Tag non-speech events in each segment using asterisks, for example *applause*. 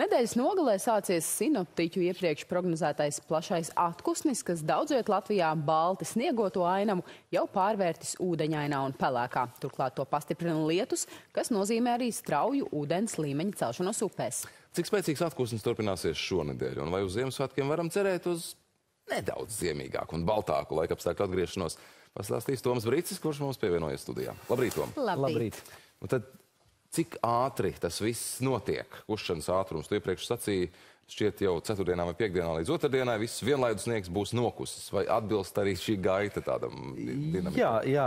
Nedēļas nogalē sācies sinoptiķu iepriekš prognozētais plašais atkusnis, kas daudz viet Latvijā balti sniegoto ainamu jau pārvērtis ūdeņainā un pelēkā. Turklāt to pastiprina lietus, kas nozīmē arī strauju ūdens līmeņa celšanos upēs. Cik spēcīgs atkusnis turpināsies šonedēļ, un vai uz Ziemassvētkiem varam cerēt uz nedaudz ziemīgāku un baltāku laikapstākļu atgriešanos? Pastāstīs Toms Brīcis, kurš mums pievienojas studijā. Labrīt, Tom! Labrīt! Labrīt. Un tad Cik ātri tas viss notiek? Kušanas ātrums, tu iepriekš sacīji, šķiet jau ceturtdienā vai piekdienā līdz otrdienai viss vienlaidus sniegs būs nokusis. Vai atbilst arī šī gaita tādam dinamikam? Jā, jā,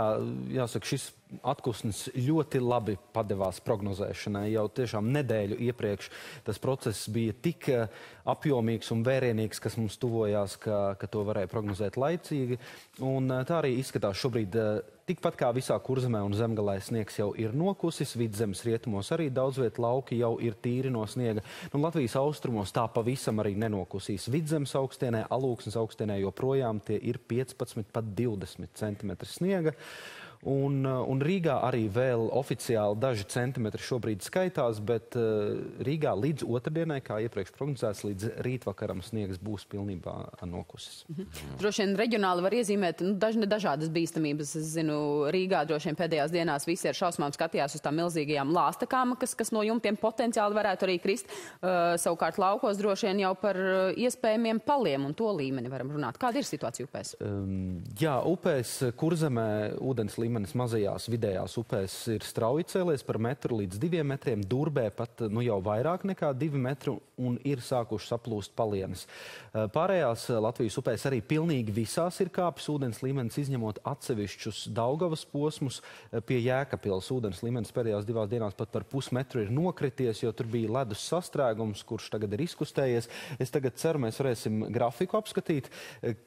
jāsaka, šis atkusnis ļoti labi padevās prognozēšanai. Jau tiešām nedēļu iepriekš tas process bija tik eh, apjomīgs un vērienīgs, kas mums tuvojās, ka, ka to varēja prognozēt laicīgi. Un eh, tā arī izskatās šobrīd. Eh, tikpat kā visā kurzemē un zemgalē sniegs jau ir nokusis, vidzemes rietumos arī daudz viet lauki jau ir tīri no sniega. Nu, Latvijas austrumos tā pavisam arī nenokusīs. Vidzemes augstienē, alūksnes augstienē joprojām tie ir 15 pat 20 cm sniega. Uh, un Rīgā arī vēl oficiāli daži centimetri šobrīd skaitās, bet uh, Rīgā līdz otrdienai, kā iepriekš prognozēts, līdz rītvakaram sniegs būs pilnībā nokusis. Mhm. Mm. Droši vien reģionāli var iezīmēt nu, daž, dažādas bīstamības. Es zinu, Rīgā droši vien pēdējās dienās visi ar šausmām skatījās uz tām milzīgajām lāstakām, kas, kas no jumtiem potenciāli varētu arī krist. Uh, savukārt laukos droši vien jau par iespējamiem paliem un to līmeni varam runāt. Kāda ir situācija upēs? Um, jā, upēs kurzemē ūdens līmenis līmenis mazajās vidējās upēs ir strauji cēlies par metru līdz diviem metriem, durbē pat nu, jau vairāk nekā divi metri un ir sākuši saplūst palienes. Eh, pārējās eh, Latvijas upēs arī pilnīgi visās ir kāpis ūdens līmenis, izņemot atsevišķus Daugavas posmus. Eh, pie Jēkapils ūdens līmenis pēdējās divās dienās pat par pusmetru ir nokrities, jo tur bija ledus sastrēgums, kurš tagad ir izkustējies. Es tagad ceru, mēs varēsim grafiku apskatīt,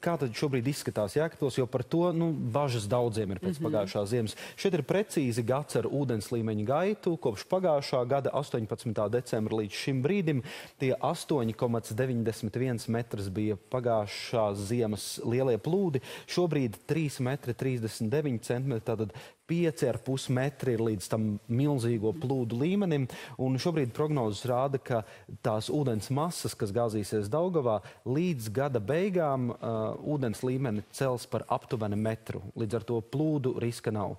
kā tad šobrīd izskatās Jēkapils, jo par to nu, bažas daudziem ir pēc mm -hmm. pagājušā pagājušās ziemas. Šeit ir precīzi gads ar ūdens līmeņa gaitu. Kopš pagājušā gada 18. decembra līdz šim brīdim tie 8,91 metrs bija pagājušās ziemas lielie plūdi. Šobrīd 3,39 m. Tātad 5,5 metri ir līdz tam milzīgo plūdu līmenim. Šobrīd prognozes rāda, ka tās ūdens masas, kas gāzīsies Daugavā, līdz gada beigām uh, ūdens līmeni cels par aptuveni metru. Līdz ar to plūdu riska nav.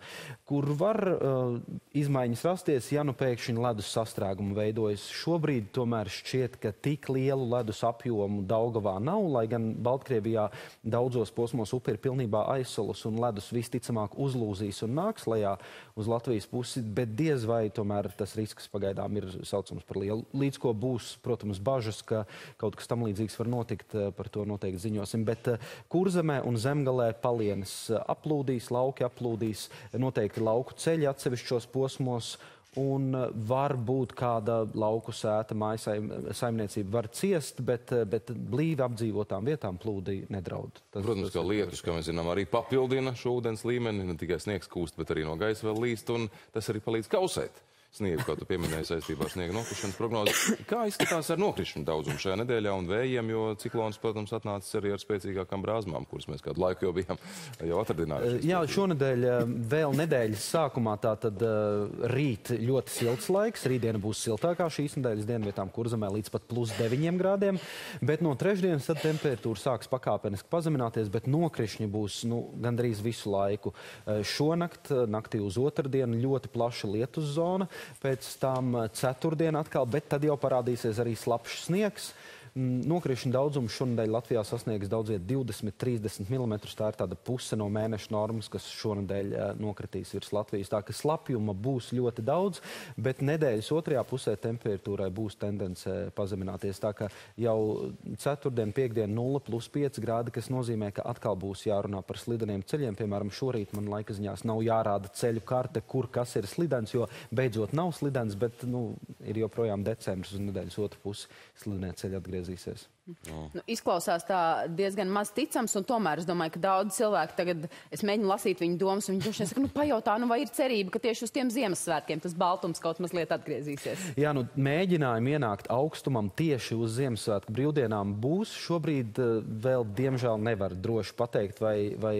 Kur var uh, izmaiņas rasties, ja nu pēkšņi ledus sastrēgumu veidojas. Šobrīd tomēr šķiet, ka tik lielu ledus apjomu Daugavā nav, lai gan Baltkrievijā daudzos posmos upe ir pilnībā aizsolus un ledus visticamāk uzlūzīs un nāks nāks lejā uz Latvijas pusi, bet diez vai tomēr tas risks pagaidām ir saucams par lielu. Līdz ko būs, protams, bažas, ka kaut kas tam līdzīgs var notikt, eh, par to noteikti ziņosim. Bet eh, kurzemē un zemgalē palienas eh, aplūdīs, lauki aplūdīs, noteikti lauku ceļi atsevišķos posmos Un eh, var būt kāda lauku sēta mājasaimniecība var ciest, bet, eh, bet blīvi apdzīvotām vietām plūdi nedraud. Tas, Protams, ka lietus, kā mēs zinām, arī papildina šo ūdens līmeni, ne tikai sniegs kūst, bet arī no gaisa vēl līst, un tas arī palīdz kausēt sniegu, kā tu pieminēji saistībā ar sniega nokrišanas prognozi. Kā izskatās ar nokrišanu daudzumu šajā nedēļā un vējiem, jo ciklons, protams, atnācis arī ar spēcīgākām brāzmām, kuras mēs kādu laiku jau bijām jau atradinājuši. Jā, šonedēļ vēl nedēļas sākumā tā tad rīt ļoti silts laiks, rītdiena būs siltākā šīs nedēļas dienvietām kurzemē līdz pat plus 9 grādiem, bet no trešdienas tad temperatūra sāks pakāpeniski pazemināties, bet nokrišņi būs nu, gandrīz visu laiku. Šonakt, naktī uz otrdienu ļoti plaša lietus zona, pēc tam eh, ceturtdien atkal, bet tad jau parādīsies arī slapjš sniegs. Mm, nokrišņu daudzums šonadēļ Latvijā sasniegs daudz viet 20-30 mm. Tā ir tāda puse no mēneša normas, kas šonadēļ uh, nokritīs virs Latvijas. Tā ka slapjuma būs ļoti daudz, bet nedēļas otrajā pusē temperatūrai būs tendence pazemināties. Tā ka jau ceturtdien, piekdien 0 plus 5 grādi, kas nozīmē, ka atkal būs jārunā par slideniem ceļiem. Piemēram, šorīt man laika ziņās nav jārāda ceļu karte, kur kas ir slidens, jo beidzot nav slidens, bet nu, ir joprojām decembris uz nedēļas otru pusi slidenie ceļi atgriezīsies. Nu, izklausās tā diezgan maz ticams, un tomēr es domāju, ka daudz cilvēku tagad, es mēģinu lasīt viņu domas, un viņi droši vien saka, nu pajautā, nu vai ir cerība, ka tieši uz tiem Ziemassvētkiem tas baltums kaut mazliet atgriezīsies. Jā, nu mēģinājumi ienākt augstumam tieši uz Ziemassvētku brīvdienām būs. Šobrīd uh, vēl, diemžēl, nevar droši pateikt, vai, vai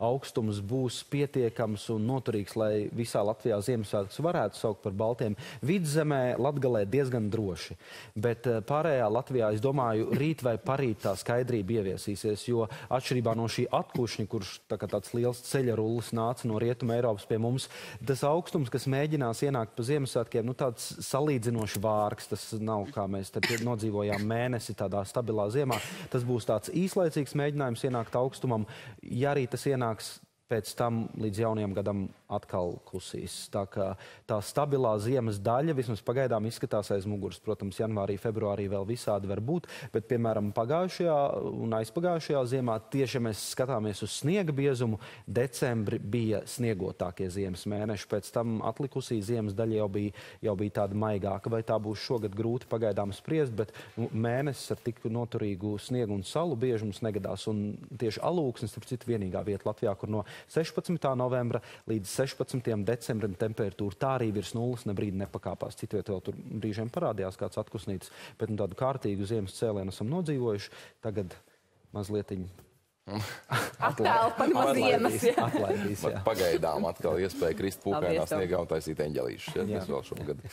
augstums būs pietiekams un noturīgs, lai visā Latvijā Ziemassvētkus varētu saukt par baltiem. Vidzemē, Latgalē diezgan droši, bet uh, pārējā Latvijā, es domāju, rīt vai parīt tā skaidrība ieviesīsies, jo atšķirībā no šī atkušņa, kurš tā tāds liels ceļa rullis nāca no Rietuma Eiropas pie mums, tas augstums, kas mēģinās ienākt pa Ziemassvētkiem, nu tāds salīdzinoši vārgs, tas nav kā mēs nodzīvojām mēnesi tādā stabilā ziemā, tas būs tāds īslaicīgs mēģinājums ienākt augstumam, ja arī tas ienāks pēc tam līdz jaunajam gadam atkal klusīs. Tā kā tā stabilā ziemas daļa vismaz pagaidām izskatās aiz muguras. Protams, janvārī, februārī vēl visādi var būt, bet, piemēram, pagājušajā un aizpagājušajā ziemā tieši, ja mēs skatāmies uz sniega biezumu, decembri bija sniegotākie ziemas mēneši. Pēc tam atlikusī ziemas daļa jau bija, jau bija tāda maigāka. Vai tā būs šogad grūti pagaidām spriest, bet nu, mēnesis ar tik noturīgu sniegu un salu bieži mums negadās. Un tieši alūksnis, starp citu, vienīgā vieta Latvijā, kur no 16. novembra līdz 16. decembrim temperatūra tā arī virs nulles nebrīdi nepakāpās. Citviet vēl tur brīžiem parādījās kāds atkusnīts, bet nu, tādu kārtīgu ziemas cēlienu esam nodzīvojuši. Tagad mazliet *laughs* Attelpa no ziemas. Pagaidām atkal iespēja krist pūkainā sniegā un taisīt eņģelīšus. Ja, tas vēl šogad.